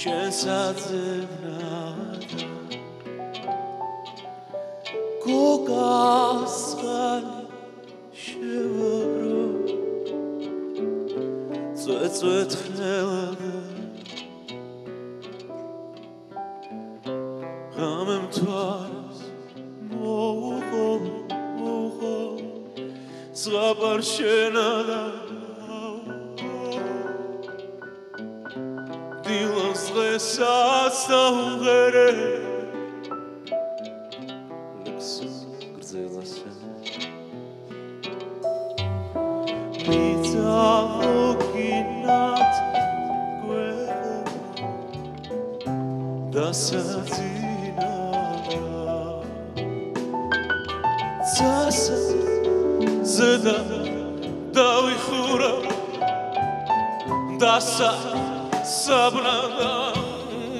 შესაძებნად გოგასხალი შევაგრო წვეწვეთ ხნელად ღამე მთვარს მოუყო მოუყო ზღაპარ შენადად სასაუღერე. ლექსუ გრძელასა მიწავოკინათ გვეხო დასაძინაა წასა ზედა დავიხურა დასა საბნადა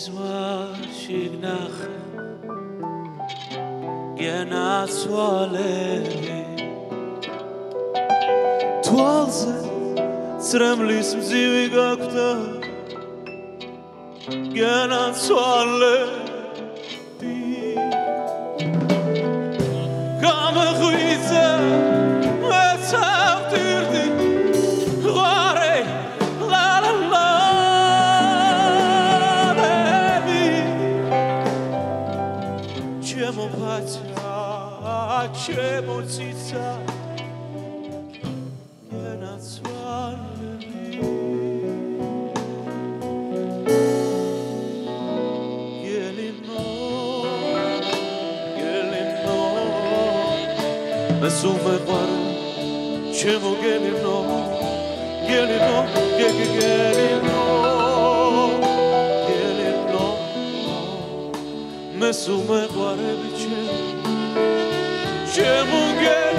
ზღვაში გნახე. გენაცვალე თვალზე ცრემლის მძივი გაგვდა გენაცვალე ჩემო ციცა ენაცვალები გელინო გელინო მესუ მეყარ ჩემო გელინო გელინო გეგეგელინო răsume doare de ce? Ce mânghe